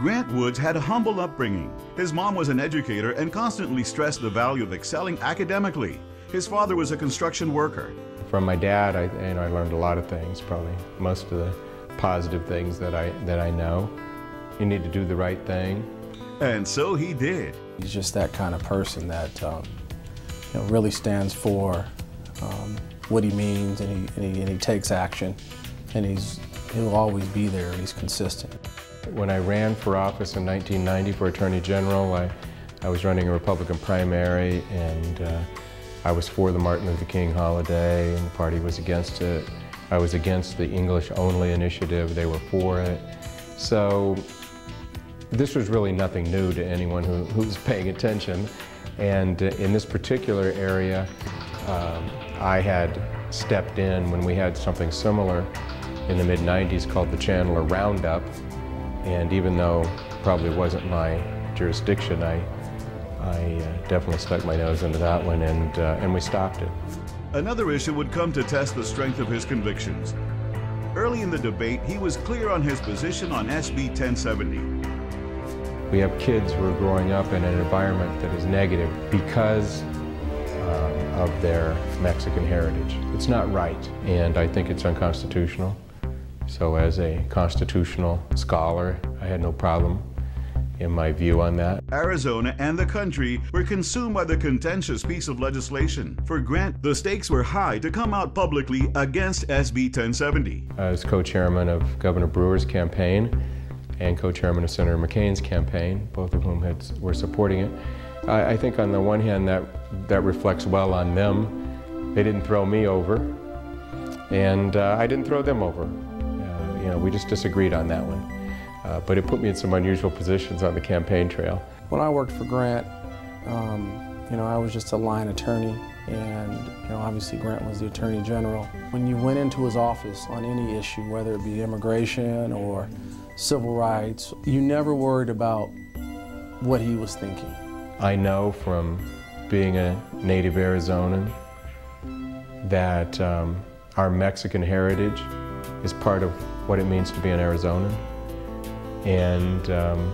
Grant Woods had a humble upbringing. His mom was an educator and constantly stressed the value of excelling academically. His father was a construction worker. From my dad, I, you know, I learned a lot of things, probably most of the positive things that I, that I know. You need to do the right thing. And so he did. He's just that kind of person that um, you know, really stands for um, what he means and he, and he, and he takes action and he's, he'll always be there he's consistent. When I ran for office in 1990 for Attorney General, I, I was running a Republican primary and uh, I was for the Martin Luther King holiday and the party was against it. I was against the English only initiative, they were for it. So this was really nothing new to anyone who, was paying attention. And uh, in this particular area, um, I had stepped in when we had something similar in the mid-90s called the Chandler Roundup. And even though probably wasn't my jurisdiction, I, I uh, definitely stuck my nose into that one and, uh, and we stopped it. Another issue would come to test the strength of his convictions. Early in the debate, he was clear on his position on SB 1070. We have kids who are growing up in an environment that is negative because um, of their Mexican heritage. It's not right, and I think it's unconstitutional. So as a constitutional scholar, I had no problem in my view on that. Arizona and the country were consumed by the contentious piece of legislation. For Grant, the stakes were high to come out publicly against SB 1070. As co-chairman of Governor Brewer's campaign and co-chairman of Senator McCain's campaign, both of whom had, were supporting it, I, I think on the one hand that, that reflects well on them. They didn't throw me over, and uh, I didn't throw them over. You know, we just disagreed on that one. Uh, but it put me in some unusual positions on the campaign trail. When I worked for Grant, um, you know, I was just a line attorney, and you know, obviously Grant was the Attorney General. When you went into his office on any issue, whether it be immigration or civil rights, you never worried about what he was thinking. I know from being a native Arizonan that um, our Mexican heritage is part of what it means to be an Arizonan. And um,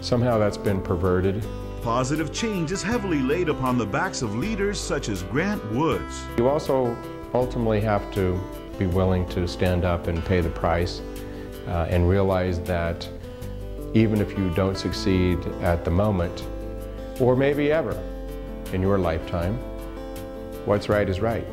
somehow that's been perverted. Positive change is heavily laid upon the backs of leaders such as Grant Woods. You also ultimately have to be willing to stand up and pay the price uh, and realize that even if you don't succeed at the moment, or maybe ever in your lifetime, what's right is right.